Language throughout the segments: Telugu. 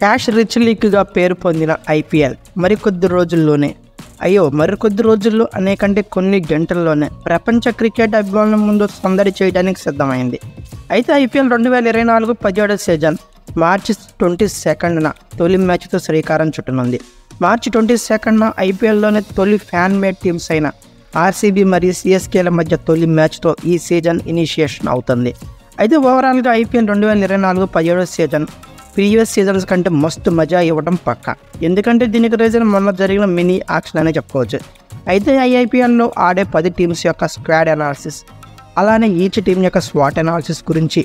క్యాష్ రిచ్ లీగ్గా పేరు పొందిన ఐపీఎల్ మరికొద్ది రోజుల్లోనే. అయ్యో మరికొద్ది రోజుల్లో అనేకంటే కొన్ని గంటల్లోనే ప్రపంచ క్రికెట్ అభిమానుల ముందు సందడి చేయడానికి సిద్ధమైంది. అయితే ఐపీఎల్ రెండు వేల ఇరవై నాలుగు పదిహేడో సీజన్ మార్చి ట్వంటీ సెకండ్న తొలి మ్యాచ్తో శ్రీకారం చుట్టనుంది. మార్చి ట్వంటీ సెకండ్న ఐపీఎల్లోనే తొలి ఫ్యాన్ మేడ్ టీమ్స్ అయిన ఆర్సీబీ మరియు సిఎస్కేల మధ్య తొలి మ్యాచ్తో ఈ సీజన్ ఇనిషియేషన్ అవుతుంది. అయితే ఓవరాల్గా ఐపీఎల్ రెండు వేల ఇరవై నాలుగు పదిహేడు సీజన్ ప్రీవియస్ సీజన్స్ కంటే మస్తు మజా ఇవ్వడం పక్క. ఎందుకంటే దీనికి రీజన్ మొన్న జరిగిన మినీ యాక్షన్ అనే చెప్పుకోవచ్చు. అయితే ఐఐపీఎల్లో ఆడే పది టీమ్స్ యొక్క స్క్వాడ్ అనాలిసిస్ అలానే ఈచ్ టీం యొక్క స్వాట్ అనాలిసిస్ గురించి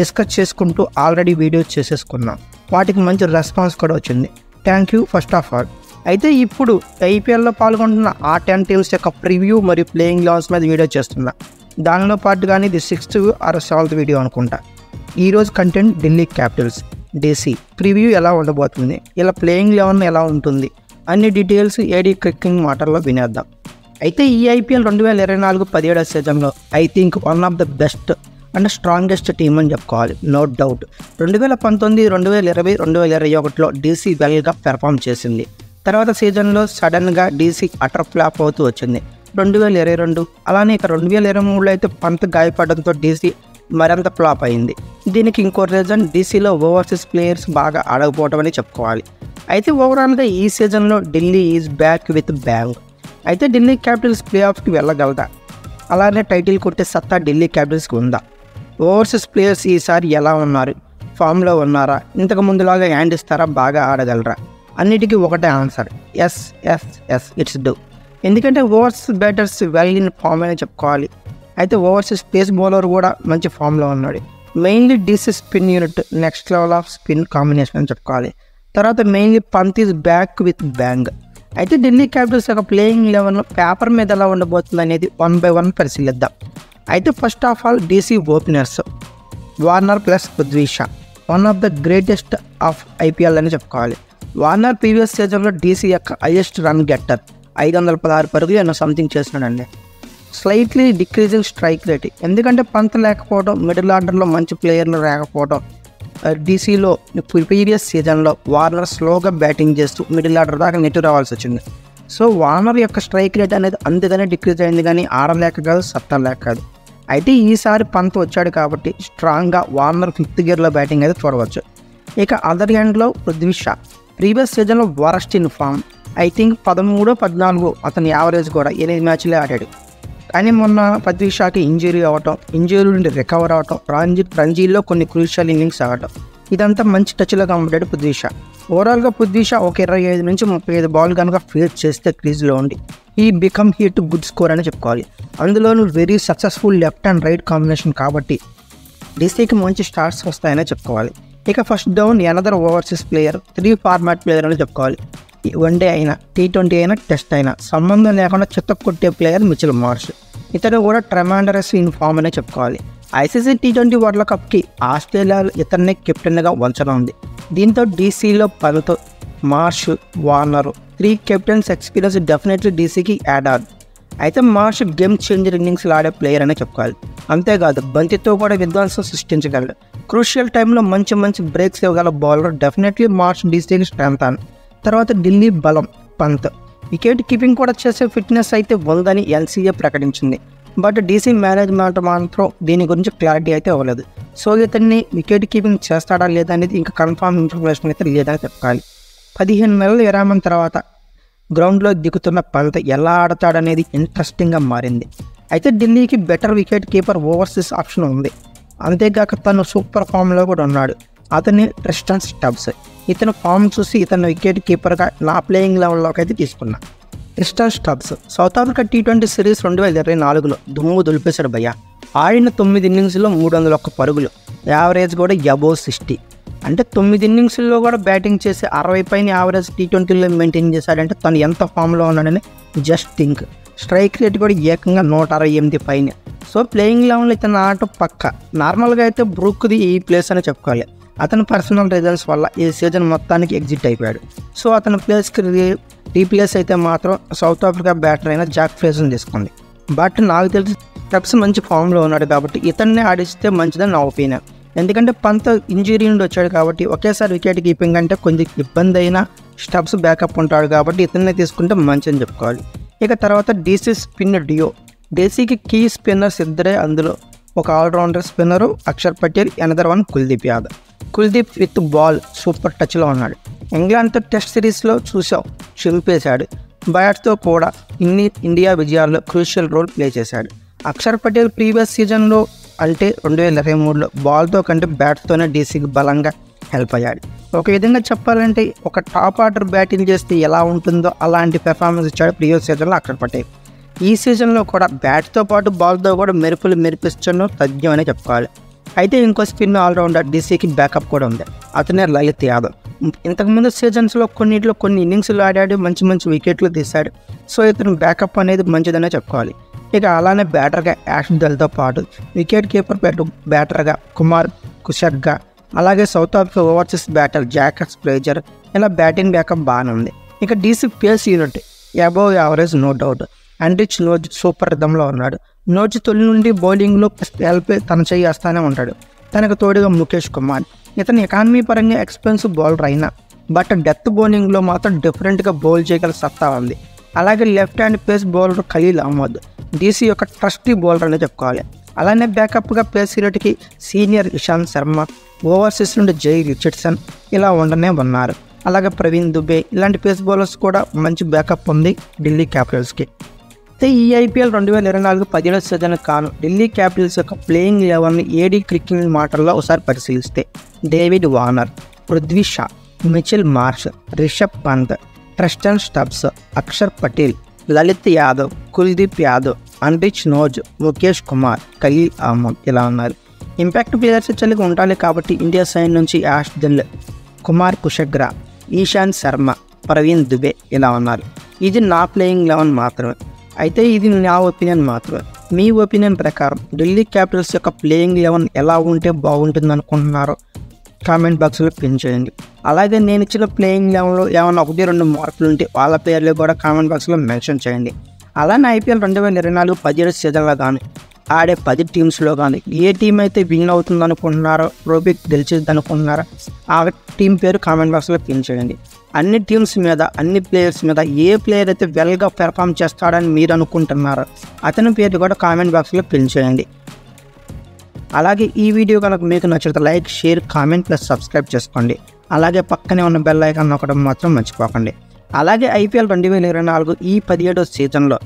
డిస్కస్ చేసుకుంటూ ఆల్రెడీ వీడియోస్ చేసేసుకున్నాం. వాటికి మంచి రెస్పాన్స్ కూడా వచ్చింది. Thank you first of all అయితే ఇప్పుడు ఐపీఎల్లో పాల్గొంటున్న ఆ టెన్ టీమ్స్ యొక్క ప్రివ్యూ మరియు ప్లేయింగ్ లాన్స్ మీద వీడియో చేస్తున్నా. దానిలో కానీ ఇది సిక్స్త్ ఆర్ సెవెంత్ వీడియో అనుకుంటా. ఈరోజు content Delhi Capitals DC. Preview ఎలా ఉండబోతుంది? ఇలా ప్లేయింగ్ లెవెన్ ఎలా ఉంటుంది? అన్ని డీటెయిల్స్ ఏడీ క్రికింగ్ మాటల్లో వినేద్దాం. అయితే ఈ ఐపీఎల్ రెండు వేల ఇరవై నాలుగు పదిహేడవ సీజన్లో I think one of the best and strongest team అని చెప్పుకోవాలి. No doubt. రెండు వేల పంతొమ్మిది రెండు వేల ఇరవై రెండు వేల ఇరవై ఒకటిలో డీసీ వెల్గా పెర్ఫామ్ చేసింది. తర్వాత సీజన్లో సడన్గా డీసీ అటర్ ఫ్లాప్ అవుతూ వచ్చింది. రెండు వేల ఇరవై రెండు అలానే ఇక రెండు వేల ఇరవై మూడులో అయితే పంత్ గాయపడడంతో డీసీ మరింత ఫ్లాప్ అయింది. దీనికి ఇంకో రీజన్ డీసీలో ఓవర్సీస్ ప్లేయర్స్ బాగా ఆడకపోవటం అని చెప్పుకోవాలి. అయితే ఓవరాల్గా ఈ సీజన్లో Delhi is back with bang అయితే ఢిల్లీ క్యాపిటల్స్ ప్లే ఆఫ్కి వెళ్ళగలదా? అలానే టైటిల్ కొట్టే సత్తా ఢిల్లీ క్యాపిటల్స్కి ఉందా? ఓవర్సీస్ ప్లేయర్స్ ఈసారి ఎలా ఉన్నారు? ఫామ్లో ఉన్నారా? ఇంతకు ముందులాగా హ్యాండ్ ఇస్తారా? బాగా ఆడగలరా? అన్నిటికీ ఒకటే answer yes yes yes it's do ఎందుకంటే overs batters well in form అని చెప్పుకోవాలి. అయితే ఓవర్సీస్ పేస్ బౌలర్ కూడా మంచి ఫామ్లో ఉన్నాడు. Mainly DC spin unit next level of spin combination అని చెప్పుకోవాలి. తర్వాత mainly Pant is back with bang. అయితే ఢిల్లీ క్యాపిటల్స్ యొక్క ప్లేయింగ్ లెవెన్ పేపర్ మీద ఎలా ఉండబోతుంది అనేది వన్ బై వన్ పరిశీలిద్దాం. అయితే first of all DC openers Warner plus Prithvi Shaw one of the greatest of IPL అని చెప్పుకోవాలి. వార్నర్ ప్రీవియస్ సీజన్లో డీసీ యొక్క హైయెస్ట్ రన్ గెట్టర్ ఐదు వందల పదహారు పరుగులు ఎన్నో సంథింగ్ చేస్తున్నాడండి. స్లైట్లీ డిక్రీజింగ్ స్ట్రైక్ రేట్ ఎందుకంటే పంత లేకపోవడం మిడిల్ ఆర్డర్లో మంచి ప్లేయర్లు లేకపోవడం డీసీలో ప్రీవియస్ సీజన్లో వార్నర్ స్లోగా బ్యాటింగ్ చేస్తూ మిడిల్ ఆర్డర్ దాకా నెట్టు రావాల్సి వచ్చింది. సో వార్నర్ యొక్క స్ట్రైక్ రేట్ అనేది అందుకనే డిక్రీజ్ అయింది కానీ ఆడలేక కాదు సత్తా లేక కాదు. అయితే ఈసారి పంత్ వచ్చాడు కాబట్టి స్ట్రాంగ్గా వార్నర్ ఫిఫ్త్ గేర్లో బ్యాటింగ్ అయితే చూడవచ్చు. ఇక అదర్ ఎండ్లో పృథ్వీ షా. ప్రీవియస్ సీజన్లో worst in form I think పదమూడు పద్నాలుగు అతని యావరేజ్ కూడా ఎనిమిది మ్యాచ్లే ఆడాడు. కానీ మొన్న పృథ్వీ ఇంజరీ అవ్వటం ఇంజరీ నుండి రికవర్ అవటం రంజీ రంజీల్లో కొన్ని క్రూషియల్ ఇన్నింగ్స్ ఆడటం. ఇదంతా మంచి టచ్లో కనబడ్డాడు పుద్విష ఓవరాల్గా పృథ్వీ ఒక ఇరవై ఐదు నుంచి ముప్పై ఐదు బాల్ కనుక ఫీల్డ్ చేస్తే క్రీజ్లో ఉండి ఈ బికమ్ హిట్ గుడ్ స్కోర్ అని చెప్పుకోవాలి. అందులోనూ very successful left and right combination కాబట్టి డీసీకి మంచి స్టార్ట్స్ వస్తాయనే చెప్పుకోవాలి. ఇక first down another overseas player three format player అని చెప్పుకోవాలి. వన్ డే అయినా టీ ట్వంటీ అయినా టెస్ట్ అయినా సంబంధం లేకుండా చిత్త కొట్టే ప్లేయర్ మిచిల్ మార్ష్. ఇతను కూడా ట్రెమాండరస్ ఇన్ ఫామ్ అనే చెప్పుకోవాలి. ఐసీసీ టీ ట్వంటీ వరల్డ్ కప్కి ఆస్ట్రేలియాలో ఇతన్ని కెప్టెన్గా వంచడం ఉంది. దీంతో డీసీలో పలుతో Marsh Warner three captains experience definitely డీసీకి add on. అయితే మార్ష్ గేమ్ చేంజర్ ఇన్నింగ్స్లో ఆడే ప్లేయర్ అనే చెప్పుకోవాలి. అంతేకాదు బంతితో కూడా విధ్వంసం సృష్టించగలడు. క్రూషియల్ టైంలో మంచి మంచి బ్రేక్స్ ఇవ్వగల బౌలర్ డెఫినెట్లీ మార్చ్ డీసీకి స్ట్రెంత్ అని తర్వాత ఢిల్లీ బలం పంత్. వికెట్ కీపింగ్ కూడా చేసే ఫిట్నెస్ అయితే ఉందని ఎల్సీఏ ప్రకటించింది. బట్ డీసీ మేనేజ్మెంట్ మాత్రం దీని గురించి క్లారిటీ అయితే ఇవ్వలేదు. సో ఇతన్ని వికెట్ కీపింగ్ చేస్తాడా లేదా అనేది ఇంకా కన్ఫామ్ ఇన్ఫర్మేషన్ అయితే లేదని చెప్పాలి. పదిహేను నెలల విరామం తర్వాత గ్రౌండ్లో దిగుతున్న పంత ఎలా ఆడతాడనేది ఇంట్రెస్టింగ్గా మారింది. అయితే ఢిల్లీకి better wicket keeper overseas option ఉంది. అంతేగాక తను సూపర్ ఫామ్లో కూడా ఉన్నాడు. అతని ట్రిస్టన్ స్టబ్స్ ఇతను ఫామ్ చూసి ఇతను వికెట్ కీపర్గా నా ప్లేయింగ్ లెవెల్లోకి అయితే తీసుకున్నా. Tristan Stubbs South Africa T twenty series రెండు వేల ఇరవై నాలుగులో దుమ్ము దులిపేశాడు భయ్య. ఆడిన తొమ్మిది ఇన్నింగ్స్లో మూడు వందల ఒక్క పరుగులు. యావరేజ్ కూడా ఎబో సిక్స్టీ అంటే తొమ్మిది ఇన్నింగ్స్లో కూడా బ్యాటింగ్ చేసి అరవై పైన యావరేజ్ టీ ట్వంటీలో మెయింటైన్ చేశాడంటే తను ఎంత ఫామ్లో ఉన్నాడని జస్ట్ థింక్ స్ట్రైక్ రేట్ కూడా ఏకంగా నూట అరవై ఎనిమిది పైన. సో ప్లేయింగ్ లెవెన్లో ఇతను ఆట పక్క. నార్మల్గా అయితే బ్రూక్ది ఈ ప్లేస్ అని చెప్పుకోవాలి. అతని పర్సనల్ రీజన్స్ వల్ల ఈ సీజన్ మొత్తానికి ఎగ్జిట్ అయిపోయాడు. సో అతని ప్లేస్కి రీ రీప్లేస్ అయితే మాత్రం సౌత్ ఆఫ్రికా బ్యాటర్ అయిన జాక్ ఫ్రేజన్ తీసుకుంది. బట్ నాకు తెలిసి స్టెప్స్ మంచి ఫామ్లో ఉన్నాడు కాబట్టి ఇతన్నే ఆడిస్తే మంచిదని నా ఒపీనియన్ ఎందుకంటే పంత ఇంజురీ నుండి వచ్చాడు కాబట్టి ఒకేసారి వికెట్ కీపింగ్ అంటే కొంచెం ఇబ్బంది అయినా స్టబ్స్ బ్యాకప్ ఉంటాడు కాబట్టి ఇతన్నే తీసుకుంటే మంచిదని చెప్పుకోవాలి. ఇక తర్వాత డీసీ స్పిన్ డియో డీసీకి కీ స్పిన్నర్స్ ఇద్దరే అందులో. ఒక allrounder spinner Akshar Patel another one Kuldeep Yadav. Kuldeep with ball super టచ్లో ఉన్నాడు. ఇంగ్లాండ్తో టెస్ట్ సిరీస్లో చూసాం చింపేశాడు. బ్యాట్తో కూడా ఇన్ని ఇండియా విజయాల్లో క్రూషియల్ రోల్ ప్లే చేశాడు. అక్షర్ పటేల్ ప్రీవియస్ సీజన్లో అంటే రెండు వేల ఇరవై మూడులో బాల్తో కంటే బ్యాట్తోనే డీసీకి బలంగా హెల్ప్ అయ్యాడు. ఒక విధంగా చెప్పాలంటే ఒక టాప్ ఆర్డర్ బ్యాటింగ్ చేస్తే ఎలా ఉంటుందో అలాంటి పెర్ఫార్మెన్స్ ఇచ్చాడు ప్రీవియస్ సీజన్లో అక్షర్ పటేల్. ఈ సీజన్లో కూడా బ్యాట్తో పాటు బాల్తో కూడా మెరుపులు మెరిపిస్తున్న తథ్యం అనే చెప్పుకోవాలి అయితే ఇంకో స్పిన్ ఆల్రౌండర్ డీసీకి బ్యాకప్ కూడా ఉంది. అతనే లలిత్ యాదవ్. ఇంతకుముందు సీజన్స్లో కొన్నిట్లో కొన్ని ఇన్నింగ్స్లు ఆడాడు మంచి మంచి వికెట్లు తీశాడు. సో ఇతను బ్యాకప్ అనేది మంచిదనే చెప్పుకోవాలి ఇక అలానే బ్యాటర్గా యాష్ దల్తో పాటు వికెట్ కీపర్ బ్యాట్ బ్యాటర్గా కుమార్ కుషర్గా అలాగే South Africa overseas batter Jake Fraser ఇలా బ్యాటింగ్ బ్యాకప్ బాగానే ఉంది. ఇక DC pace unit above average no doubt. Anrich Nortje super రిధంలో ఉన్నాడు. నోజ్ తొలి నుండి బౌలింగ్లో హెల్ప్ తన చేయి వేస్తానే ఉంటాడు. తనకు తోడుగా ముఖేష్ కుమార్. ఇతను ఎకానమీ పరంగా ఎక్స్పెన్సివ్ బౌలర్ అయినా బట్ డెత్ బౌలింగ్లో మాత్రం డిఫరెంట్గా బౌల్ చేయగల సత్తా ఉంది. అలాగే left hand pace bowler Khaleel Ahmed DC యొక్క ట్రస్టీ బౌలర్ అని చెప్పుకోవాలి. అలానే బ్యాకప్గా పేస్ యూనిట్కి సీనియర్ ఇషాంత్ శర్మ ఓవర్సీస్ నుండి జై రిచర్డ్సన్ ఇలా ఉండనే ఉన్నారు. అలాగే ప్రవీణ్ దుబే ఇలాంటి పేస్ బౌలర్స్ కూడా మంచి బ్యాకప్ ఉంది ఢిల్లీ క్యాపిటల్స్కి. అయితే ఈ ఐపీఎల్ రెండు వేల ఇరవై నాలుగు పదిహేడు సీజన్ కాను. ఢిల్లీ క్యాపిటల్స్ యొక్క ప్లేయింగ్ లెవెన్ని ఏడీ క్రికెట్ మాటల్లో ఒకసారి పరిశీలిస్తే David Warner Prithvi Shaw Mitchell Marsh Rishabh Pant Tristan Stubbs Akshar Patel Lalit Yadav Kuldeep Yadav Anrich Nortje Mukesh Kumar Khaleel Ahmed ఇలా ఉన్నారు. ఇంపాక్ట్ ప్లేయర్స్ చలికి ఉండాలి కాబట్టి ఇండియా సైడ్ నుంచి యాష్ దిల్ కుమార్ కుషగ్రా ఈశాంత్ శర్మ ప్రవీణ్ దుబే ఇలా ఉన్నారు. ఇది నా ప్లేయింగ్ లెవెన్ మాత్రమే. అయితే ఇది నా ఒపీనియన్ మాత్రమే. మీ ఒపీనియన్ ప్రకారం ఢిల్లీ క్యాపిటల్స్ యొక్క ప్లేయింగ్ లెవెన్ ఎలా ఉంటే బాగుంటుంది అనుకుంటున్నారో కామెంట్ బాక్స్లో పిన్ చేయండి. అలాగే నేను ఇచ్చిన ప్లేయింగ్ లెవెన్లో ఏమైనా ఒకటి రెండు మార్కులు ఉంటే వాళ్ళ పేర్లు కూడా కామెంట్ బాక్స్లో మెన్షన్ చేయండి. అలానే ఐపీఎల్ రెండు వేల ఇరవై నాలుగు పదిహేడు సీజన్లో కానీ ఆడే పది టీమ్స్లో కానీ ఏ టీం అయితే విన్ అవుతుంది అనుకుంటున్నారో రోబిక్ గెలిచేది అనుకుంటున్నారో ఆ టీం పేరు కామెంట్ బాక్స్లో పిన్ చేయండి. అన్ని టీమ్స్ మీద అన్ని ప్లేయర్స్ మీద ఏ ప్లేయర్ అయితే వెల్గా పెర్ఫామ్ చేస్తాడని మీరు అనుకుంటున్నారు అతని పేరు కూడా కామెంట్ బాక్స్లో పిన్ చేయండి. అలాగే ఈ వీడియో కనుక మీకు నచ్చితే like share comment plus subscribe చేసుకోండి. అలాగే పక్కనే ఉన్న బెల్ ఐకాన్ నొక్కడం మాత్రం మర్చిపోకండి. అలాగే ఐపీఎల్ రెండు వేల ఇరవై నాలుగు ఈ పదిహేడో సీజన్లో